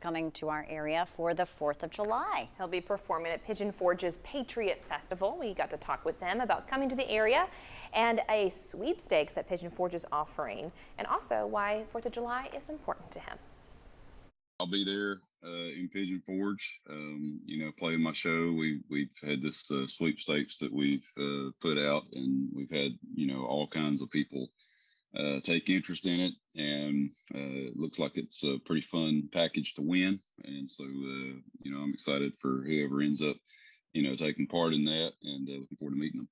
coming to our area for the 4th of July. He'll be performing at Pigeon Forge's Patriot Festival. We got to talk with them about coming to the area and a sweepstakes that Pigeon Forge is offering and also why 4th of July is important to him. I'll be there uh, in Pigeon Forge, um, you know, playing my show. We, we've had this uh, sweepstakes that we've uh, put out and we've had, you know, all kinds of people uh, take interest in it, and uh, it looks like it's a pretty fun package to win. And so, uh, you know, I'm excited for whoever ends up, you know, taking part in that, and uh, looking forward to meeting them.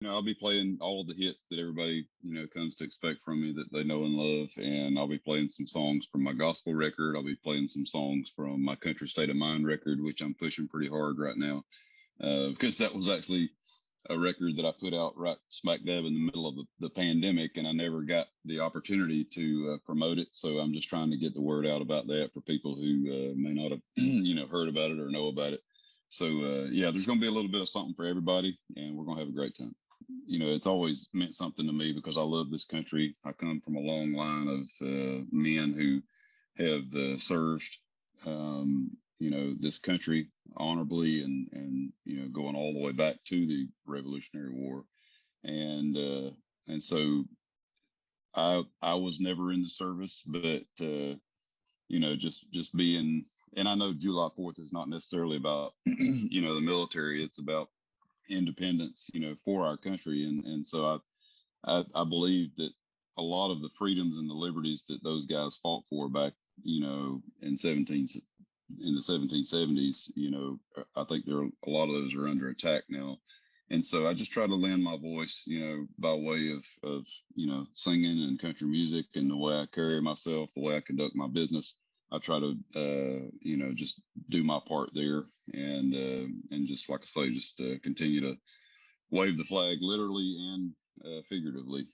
You know, I'll be playing all the hits that everybody, you know, comes to expect from me that they know and love, and I'll be playing some songs from my gospel record. I'll be playing some songs from my country state of mind record, which I'm pushing pretty hard right now, uh, because that was actually a record that I put out right smack dab in the middle of the, the pandemic, and I never got the opportunity to uh, promote it. So I'm just trying to get the word out about that for people who uh, may not have, you know, heard about it or know about it. So uh, yeah, there's going to be a little bit of something for everybody, and we're going to have a great time. You know, it's always meant something to me because I love this country. I come from a long line of uh, men who have uh, served um, you know this country honorably and and you know going all the way back to the Revolutionary War, and uh, and so I I was never in the service, but uh, you know just just being and I know July Fourth is not necessarily about you know the military; it's about independence, you know, for our country, and and so I I, I believe that a lot of the freedoms and the liberties that those guys fought for back you know in 17 in the 1770s, you know, I think there are a lot of those are under attack now. And so I just try to lend my voice, you know, by way of, of, you know, singing and country music and the way I carry myself, the way I conduct my business. I try to, uh, you know, just do my part there and, uh, and just like I say, just uh, continue to wave the flag literally and uh, figuratively.